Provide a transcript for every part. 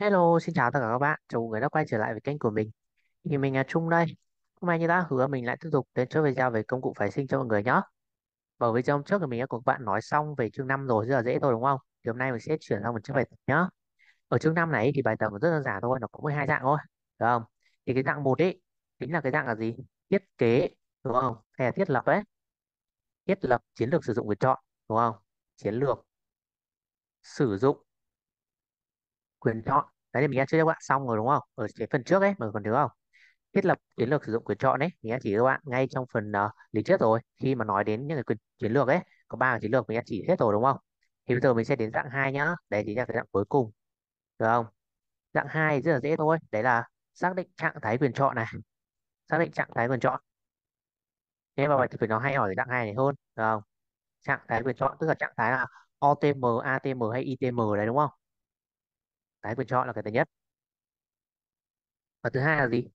Hello, xin chào tất cả các bạn. Chào mừng người đã quay trở lại với kênh của mình. Thì mình là Trung đây. Hôm nay như đã hứa mình lại tiếp tục đến chỗ video về công cụ phái sinh cho mọi người nhé. Bởi vì trong trước thì mình đã cùng các bạn nói xong về chương 5 rồi, rất là dễ thôi đúng không? Thì hôm nay mình sẽ chuyển sang một chương bài tập nhé. Ở chương 5 này thì bài tập rất đơn giản thôi, nó có 12 dạng thôi. Được không? Thì cái dạng một ấy, chính là cái dạng là gì? Thiết kế, đúng không? Hay là thiết lập ấy. Thiết lập chiến lược sử dụng quyền chọn, đúng không? Chiến lược sử dụng quyền chọn. Đấy thì mình đã chơi cho các bạn. Xong rồi đúng không? Ở cái phần trước ấy, mọi người còn nhớ không? thiết lập chiến lược sử dụng quyền chọn ấy mình đã chỉ các bạn ngay trong phần uh, lý thuyết rồi. Khi mà nói đến những cái quyền chiến lược ấy có ba chiến lược mình đã chỉ hết rồi đúng không? Thì bây giờ mình sẽ đến dạng 2 nhá. Đấy chính là cái dạng cuối cùng. Được không? Dạng 2 rất là dễ thôi. Đấy là xác định trạng thái quyền chọn này. Xác định trạng thái quyền chọn. Thế mà vậy thì phải nó hay hỏi dạng hai này hơn được không? Trạng thái quyền chọn tức là trạng thái là OTM, ATM hay ITM đấy đúng không? Cái quyền chọn là cái thứ nhất. Và thứ hai là gì?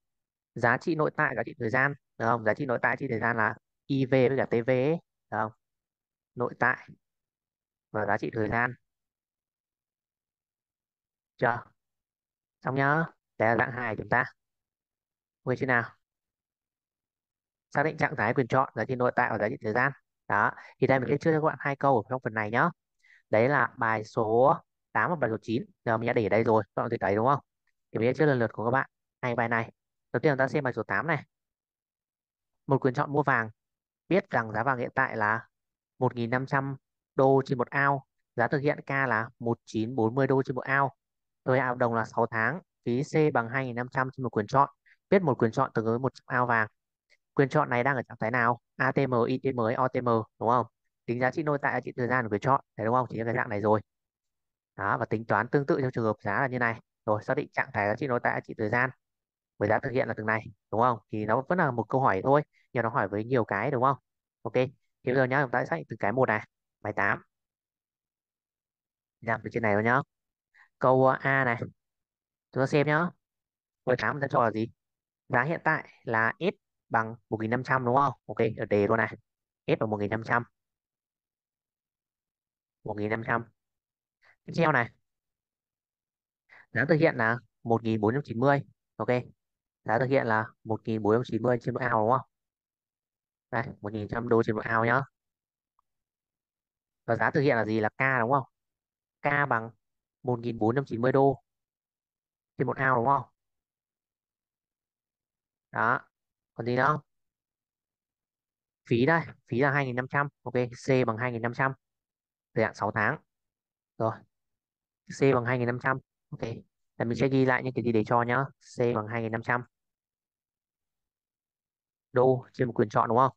Giá trị nội tại giá trị thời gian, được không? Giá trị nội tại trị thời gian là IV với cả TV ấy. Được không? Nội tại và giá trị thời gian. Chưa? Xong nhá. Đây là dạng hai chúng ta. Ok chưa nào? Xác định trạng thái quyền chọn, giá trị nội tại và giá trị thời gian. Đó. Thì đây mình sẽ chưa cho các bạn hai câu ở trong phần này nhá. Đấy là bài số 8 và bài số 9 giờ mình đã để ở đây rồi các bạn thấy thấy đúng không? Kiểm tra trước lần lượt của các bạn. Hai bài này. Đầu tiên chúng ta xem bài số 8 này. Một quyền chọn mua vàng. Biết rằng giá vàng hiện tại là 1.500 đô trên một ao. Giá thực hiện K là 1940 đô trên một ao. Thời hạn hợp đồng là 6 tháng. Phí C bằng 2.500 trên một quyền chọn. Biết một quyền chọn tương ứng với 100 ao vàng. Quyền chọn này đang ở trạng thái nào? ATM, ITM OTM đúng không? Tính giá trị nội tại giá trị thời gian của quyền chọn. Đấy đúng không? Chỉ là cái dạng này rồi đó, và tính toán tương tự trong trường hợp giá là như này. Rồi, xác định trạng thái giá trị nội tại, giá trị thời gian. Với giá thực hiện là từng này, đúng không? Thì nó vẫn là một câu hỏi thôi, nhưng nó hỏi với nhiều cái, đúng không? Ok, thì bây giờ nhá, chúng ta sẽ xác định từng cái một này. Bài 8 làm từ trên này rồi nhá. Câu ờ, A này. Chúng ta xem nhá. Bài 8 ta cho là gì? Giá hiện tại là S bằng 1.500 đúng không? Ok ở đề luôn này. S bằng 1.500 1.500 tiếp theo này. Giá thực hiện là 1490. ok. Giá thực hiện là 1490 trên một ao đúng không? Đây 1.100 đô trên một ao nhá. Và giá thực hiện là gì? Là K đúng không? K bằng 1.490 đô trên một ao đúng không? Đó. Còn gì nữa không? Phí đây, phí là 2.500 ok. C bằng 2.500 thời hạn 6 tháng. Rồi. C bằng 2.500 ok, là mình sẽ ghi lại những cái gì để cho nhá. C bằng 2.500 đô trên một quyền chọn đúng không?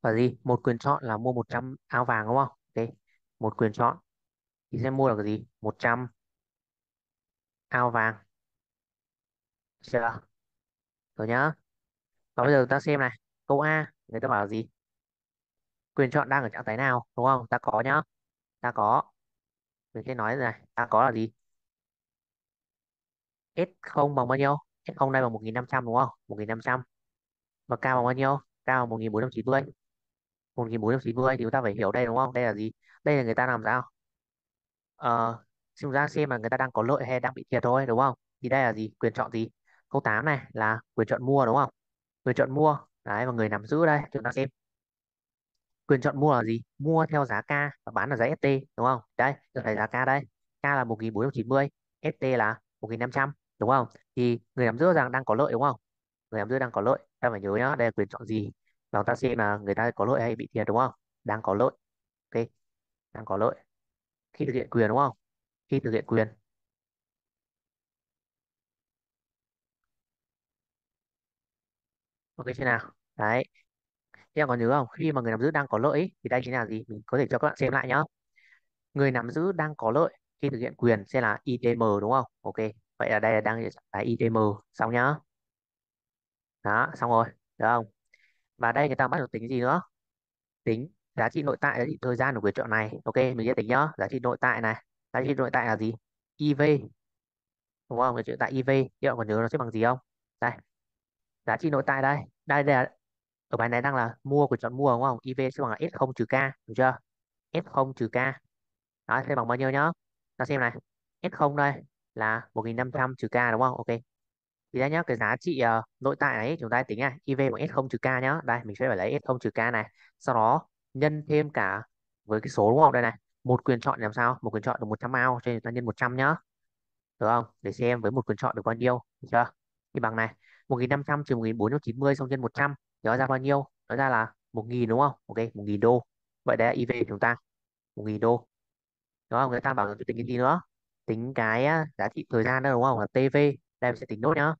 Và gì? Một quyền chọn là mua 100 áo vàng đúng không? Ok, một quyền chọn. Thì sẽ mua là cái gì? 100 ao vàng. Chưa? Rồi nhá. Và bây giờ ta xem này. Câu A, người ta bảo là gì? Quyền chọn đang ở trạng thái nào, đúng không? Ta có nhá. Ta có mình sẽ nói này ta à, có là gì? S0 bằng bao nhiêu? S0 đây bằng 1500 đúng không? 1500 và K bằng bao nhiêu? K bằng 1490 1490 thì chúng ta phải hiểu đây đúng không? Đây là gì? Đây là người ta làm sao? Ờ chúng ta xem là người ta đang có lợi hay đang bị thiệt thôi, đúng không? Thì đây là gì? Quyền chọn gì? Câu 8 này là quyền chọn mua đúng không? Quyền chọn mua. Đấy, và người nắm giữ đây, chúng ta xem quyền chọn mua là gì? Mua theo giá K và bán là giá ST đúng không? Đây là giá K đây. K là 1.490 ST là 1.500 đúng không? Thì người nắm giữ rằng đang có lợi, đúng không? Người nắm giữ đang có lợi ta phải nhớ nhá, đây là quyền chọn gì? Và ta xem là người ta có lợi hay bị thiệt, đúng không? Đang có lợi, ok. Đang có lợi. Khi thực hiện quyền, đúng không? Khi thực hiện quyền. Ok chưa nào. Đấy em còn nhớ không? Khi mà người nắm giữ đang có lợi ý, thì đây chính là gì? Mình có thể cho các bạn xem lại nhá. Người nắm giữ đang có lợi khi thực hiện quyền sẽ là ITM đúng không? Ok. Vậy là đây là đang là ITM xong nhá. Đó, xong rồi. Được không? Và đây người ta bắt được tính gì nữa? Tính giá trị nội tại, giá trị thời gian của quyền chọn này. Ok, mình sẽ tính nhá. Giá trị nội tại này. Giá trị nội tại là gì? IV. Đúng không? Giá trị nội tại IV. Các bạn còn nhớ nó sẽ bằng gì không? Đây. Giá trị nội tại. Đây, đây là ở bài này đang là mua quyền chọn mua đúng không? IV sẽ bằng là S0 trừ K. Được chưa? S0 trừ K. Đó, sẽ bằng bao nhiêu nhá? Ta xem này. S0 đây là 1500 trừ K đúng không? Ok. Thì ra nhá, cái giá trị uh, nội tại này chúng ta tính nha IV bằng S0 trừ K nhá. Đây, mình sẽ phải lấy S0 trừ K này. Sau đó nhân thêm cả với cái số đúng không? Đây này. Một quyền chọn làm sao? Một quyền chọn được 100 ao cho nên ta nhân 100 nhá. Được không? Để xem với một quyền chọn được bao nhiêu. Được chưa? Thì bằng này, 1500 trừ 1490 xong nhân 100 nó ra bao nhiêu? Nó ra là 1000 đúng không? Ok, 1000 đô. Vậy đấy là IV của chúng ta. 1000 đô. đó? Người ta bảo tính cái gì nữa? Tính cái giá trị thời gian đó đúng không? Là TV. Đây mình sẽ tính nốt nhá.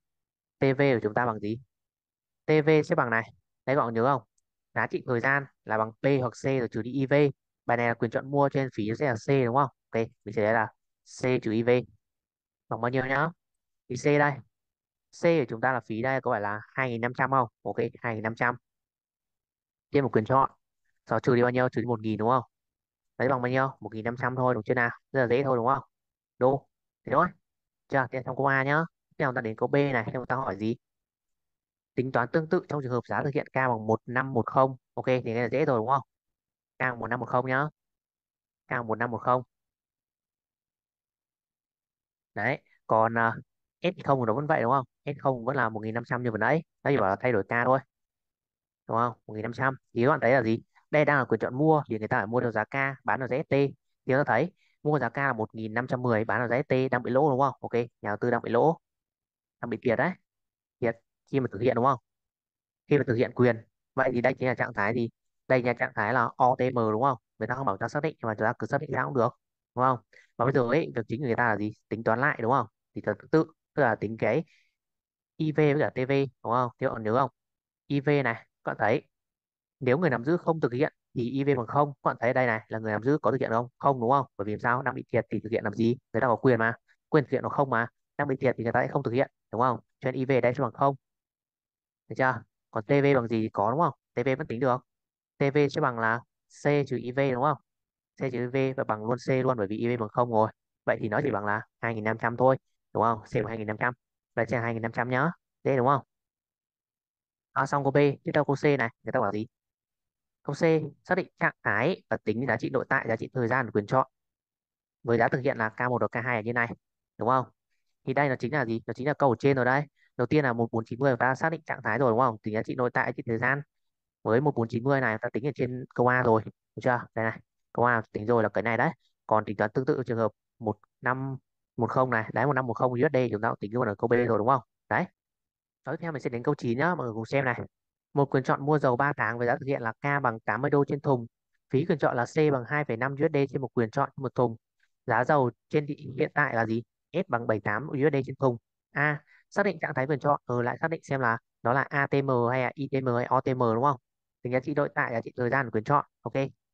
TV của chúng ta bằng gì? TV sẽ bằng này. Đấy các bạn nhớ không? Giá trị thời gian là bằng P hoặc C rồi trừ đi IV. Bài này là quyền chọn mua cho nên phí sẽ là C đúng không? Ok, mình sẽ lấy là C trừ IV. Bằng bao nhiêu nhá? Thì C đây. C của chúng ta là phí đây có phải là 2.500 không? Ok, 2.500. Thêm một quyền chọn. Sau trừ đi bao nhiêu? Trừ đi 1.000 đúng không? Đấy bằng bao nhiêu? 1.500 thôi đúng chưa nào? Rất là dễ thôi đúng không? Đô. Thế thôi. Chưa? Tiếp xong câu A nhá. Tiếp theo ta đến câu B này. Theo ta hỏi gì? Tính toán tương tự trong trường hợp giá thực hiện K bằng 1510. Ok, thì cái là dễ rồi đúng không? K bằng 1510 nhá. K bằng 1510. Đấy. Còn uh, S0 của nó vẫn vậy đúng không? S0 vẫn là 1.500 như vừa nãy. Nó chỉ bảo là thay đổi K thôi. Đúng không? 1.500. Thì các bạn thấy là gì? Đây đang là quyền chọn mua thì người ta phải mua theo giá K, bán theo giá ST. Thì chúng ta thấy mua giá K là 1.510, bán theo giá ST đang bị lỗ đúng không? Ok, nhà đầu tư đang bị lỗ, đang bị thiệt đấy. Thiệt khi mà thực hiện đúng không? Khi mà thực hiện quyền. Vậy thì đây chính là trạng thái gì? Đây là trạng thái là OTM đúng không? Người ta không bảo ta xác định nhưng mà chúng ta cứ xác định ra cũng được. Đúng không? Và bây giờ ấy, việc chính của người ta là gì? Tính toán lại đúng không? Thì tương tự tức là tính cái IV với cả TV đúng không? Thế bạn nhớ không? IV này, các bạn thấy nếu người nắm giữ không thực hiện thì IV bằng không. Các bạn thấy đây này là người nắm giữ có thực hiện không? Không đúng không? Bởi vì sao? Đang bị thiệt thì thực hiện làm gì? Người ta có quyền mà. Quyền thực hiện nó không mà. Đang bị thiệt thì người ta sẽ không thực hiện đúng không? Cho nên IV đây sẽ bằng không. Được chưa? Còn TV bằng gì thì có đúng không? TV vẫn tính được. TV sẽ bằng là C trừ IV đúng không? C trừ IV và bằng luôn C luôn bởi vì IV bằng không rồi. Vậy thì nó chỉ bằng là 2.500 thôi đúng không? C bằng 2.500 là trên 2.500 nhá đây đúng không à, xong câu B tiếp theo câu C này người ta bảo gì Câu C, xác định trạng thái và tính giá trị nội tại, giá trị thời gian của quyền chọn. Với giá thực hiện là K1 và K2 ở như này, đúng không? Thì đây nó chính là gì? Nó chính là câu ở trên rồi đây. Đầu tiên là 1490 ta xác định trạng thái rồi đúng không? Tính giá trị nội tại, giá trị thời gian. Với 1490 này ta tính ở trên câu A rồi, được chưa? Đây này, câu A tính rồi là cái này đấy. Còn tính toán tương tự trường hợp 1510 này, đáy một năm một không USD chúng ta tính luôn ở câu B rồi đúng không? Đấy. Tiếp theo mình sẽ đến câu 9 nhá, mọi người cùng xem này. Một quyền chọn mua dầu 3 tháng với giá thực hiện là K bằng 80 đô trên thùng. Phí quyền chọn là C bằng 2,5 USD trên một quyền chọn một thùng. Giá dầu trên thị hiện tại là gì? S bằng 78 USD trên thùng. A. Xác định trạng thái quyền chọn. Ờ lại xác định xem là nó là ATM hay là ITM hay OTM đúng không? Tính giá trị nội tại, giá trị thời gian của quyền chọn. Ok.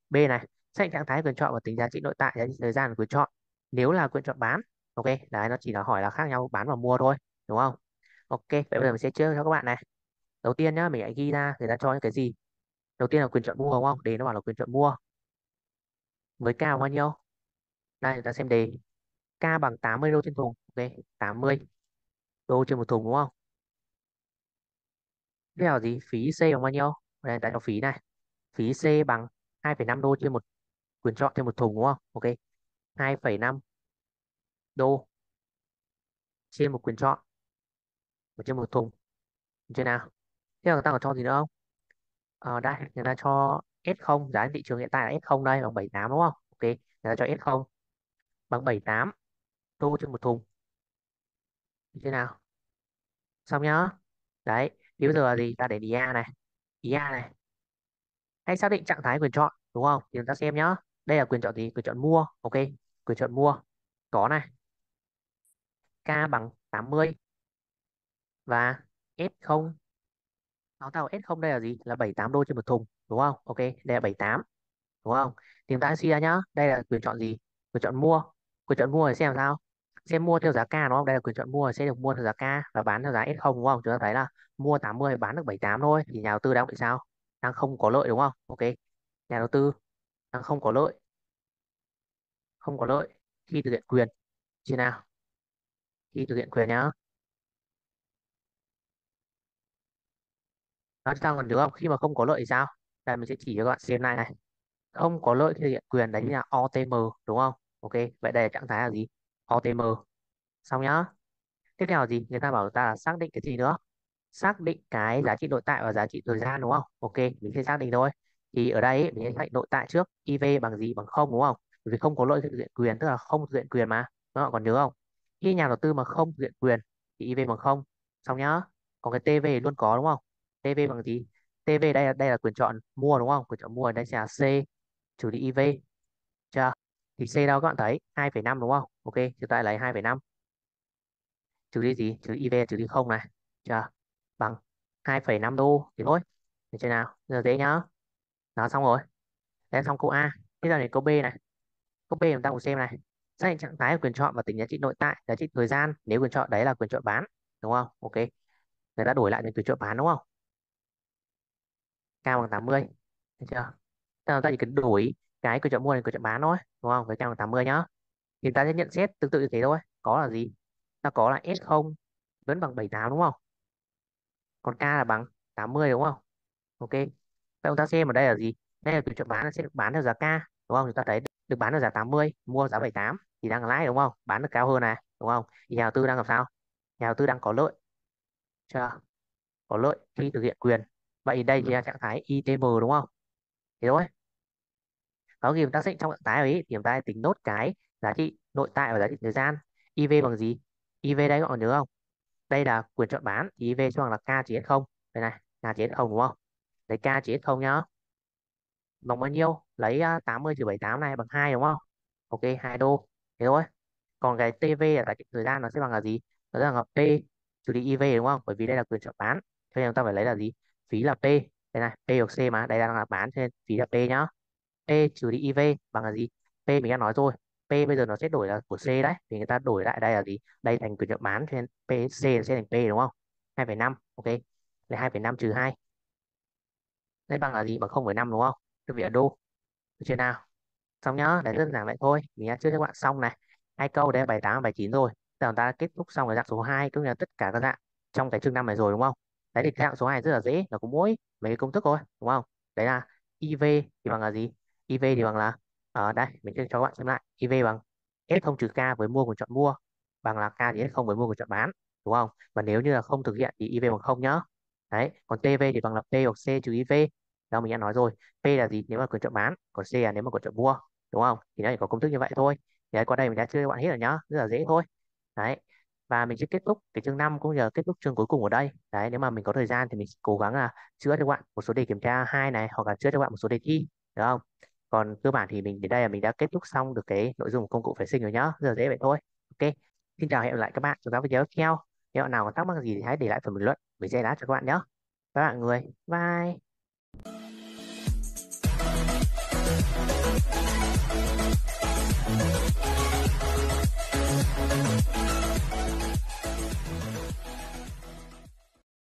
B này. Xác định trạng thái quyền chọn và tính giá trị nội tại, giá trị thời gian của quyền chọn. Nếu là quyền chọn bán. Ok. Đấy nó chỉ là hỏi là khác nhau bán và mua thôi. Đúng không? Ok. Vậy bây giờ mình sẽ chơi cho các bạn này. Đầu tiên nhá mình hãy ghi ra người ta cho những cái gì? Đầu tiên là quyền chọn mua đúng không? Đề nó bảo là quyền chọn mua. Với k bao nhiêu? Đây người ta xem đề. K bằng 80 đô trên thùng. Ok 80 đô trên một thùng đúng không? Tiếp theo gì? Phí C bằng bao nhiêu? Đây tại cho phí này. Phí C bằng 2,5 đô trên một quyền chọn trên một thùng đúng không? Ok 2,5 đô trên một quyền chọn trên một thùng trên nào Thế là người ta còn cho gì nữa không? Ờ, đây, người ta cho S0, giá thị trường hiện tại là S0 đây bằng 78 đúng không? Ok, người ta cho S0 bằng 78 đô trên một thùng. Như thế nào? Xong nhá. Đấy, thì bây giờ là gì? Ta để IA A này. IA A này. Hãy xác định trạng thái quyền chọn, đúng không? Thì chúng ta xem nhá. Đây là quyền chọn gì? Quyền chọn mua. Ok, quyền chọn mua. Có này. K bằng 80 và S0 báo tàu S0 đây là gì? Là 78 đô trên một thùng, đúng không? Ok, đây là 78, đúng không? Thì chúng ta suy ra nhá, đây là quyền chọn gì? Quyền chọn mua. Quyền chọn mua thì xem sao? Xem mua theo giá K đúng không? Đây là quyền chọn mua sẽ được mua theo giá K và bán theo giá S0 đúng không? Chúng ta thấy là mua 80 bán được 78 thôi thì nhà đầu tư đang bị sao? Đang không có lợi đúng không? Ok. Nhà đầu tư đang không có lợi. Không có lợi khi thực hiện quyền. Chứ nào? Khi thực hiện quyền nhá. Nó sao còn nhớ không? Khi mà không có lợi thì sao? Đây mình sẽ chỉ cho các bạn xem này này. Không có lợi khi thực hiện quyền đấy là OTM đúng không? Ok, vậy đây là trạng thái là gì? OTM xong nhá tiếp theo là gì người ta bảo ta là xác định cái gì nữa xác định cái giá trị nội tại và giá trị thời gian đúng không ok mình sẽ xác định thôi thì ở đây ấy, mình sẽ xác định nội tại trước IV bằng gì bằng không đúng không bởi vì không có lợi thực hiện quyền tức là không thực hiện quyền mà các bạn còn nhớ không khi nhà đầu tư mà không thực hiện quyền thì IV bằng không. Xong nhá còn cái TV luôn có đúng không? TV bằng gì? TV đây là đây là quyền chọn mua đúng không? Quyền chọn mua đây sẽ là C trừ đi IV chưa? Thì C đâu các bạn thấy 2,5 đúng không? Ok chúng ta lấy 2,5 trừ đi gì? Trừ IV trừ đi không này. Chưa? Bằng 2,5 đô thì thôi. Được chưa nào giờ dễ nhá. Đó xong rồi. Đây xong câu A. Thế giờ đến câu B này. Câu B chúng ta cùng xem này xác định trạng thái của quyền chọn và tính giá trị nội tại, giá trị thời gian, nếu quyền chọn đấy là quyền chọn bán, đúng không? Ok. Người ta đổi lại thành quyền chọn bán, đúng không? K bằng 80 được chưa? Ta chỉ cần đổi cái quyền chọn mua thành quyền chọn bán thôi, đúng không? Với K bằng 80 nhá. Thì ta sẽ nhận xét tương tự như thế thôi. Có là gì? Ta có là S0 vẫn bằng 78 đúng không? Còn K là bằng 80 đúng không? Ok. Vậy chúng ta xem ở đây là gì? Đây là quyền chọn bán sẽ được bán theo giá K, đúng không? Chúng ta thấy được bán ở giá 80 mua giá 78 thì đang là lãi, đúng không? Bán được cao hơn này, đúng không? Thì nhà đầu tư đang làm sao? Nhà đầu tư đang có lợi. Chưa? Có lợi khi thực hiện quyền. Vậy đây là trạng thái ITM đúng không? Thế thôi. Đó khi chúng ta xác định trong trạng thái ấy, thì chúng ta tính nốt cái giá trị nội tại và giá trị thời gian. IV bằng gì? IV đây các bạn nhớ không? Đây là quyền chọn bán, thì IV cho bằng là K chỉ hết không. Đây này, K chỉ hết không, đúng không? Lấy K chỉ hết không nhá bằng bao nhiêu? Lấy à, 80 trừ 78 này bằng 2 đúng không? Ok 2 đô. Thế thôi. Còn cái TV là giá trị thời gian nó sẽ bằng là gì? Nó sẽ bằng là P trừ đi IV đúng không? Bởi vì đây là quyền chọn bán. Cho nên chúng ta phải lấy là gì? Phí là P. Đây này P hoặc C mà. Đây đang là bán cho nên phí là P nhá. P trừ đi IV bằng là gì? P mình đã nói rồi. P bây giờ nó sẽ đổi là của C đấy. Thì người ta đổi lại đây là gì? Đây thành quyền chọn bán cho nên P C sẽ thành P đúng không? 2,5 ok. Lấy 2,5 trừ 2 đây bằng là gì? Bằng 0,5 đúng không? Đơn vị ở đô được chưa nào? Xong nhá, để đơn giản vậy thôi. Mình đã chưa cho các bạn xong này. Hai câu đây bài tám bài chín rồi. Giờ chúng ta? Kết thúc xong cái dạng số 2 cũng như là tất cả các dạng trong cái chương năm này rồi, đúng không? Đấy, thì cái dạng số 2 rất là dễ. Là có mỗi mấy cái công thức thôi, đúng không? Đấy là IV thì bằng là gì? IV thì bằng là ở đây, mình sẽ cho các bạn xem lại. IV bằng S không trừ K với mua của chọn mua, bằng là K thì S không với mua của chọn bán, đúng không? Và nếu như là không thực hiện thì IV bằng không nhá. Đấy, còn TV thì bằng là P hoặc C trừ IV đó mình đã nói rồi. P là gì? Nếu mà quyền chọn bán còn C là nếu mà quyền chọn mua đúng không? Thì nó chỉ có công thức như vậy thôi. Thì đấy, qua đây mình đã chơi các bạn hết rồi nhá. Rất là dễ thôi. Đấy. Và mình sẽ kết thúc cái chương 5 cũng như là kết thúc chương cuối cùng ở đây. Đấy nếu mà mình có thời gian thì mình cố gắng là chữa cho các bạn một số đề kiểm tra hai này hoặc là chữa cho các bạn một số đề thi được không? Còn cơ bản thì mình đến đây là mình đã kết thúc xong được cái nội dung của công cụ phái sinh rồi nhá. Rất là dễ vậy thôi. Ok. Xin chào hẹn gặp lại các bạn trong các video tiếp theo. Nếu bạn nào có thắc mắc gì thì hãy để lại phần bình luận. Mình sẽ đáp cho các bạn nhé các bạn người bye.